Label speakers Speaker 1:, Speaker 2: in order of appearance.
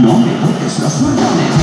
Speaker 1: No me toques los cordones.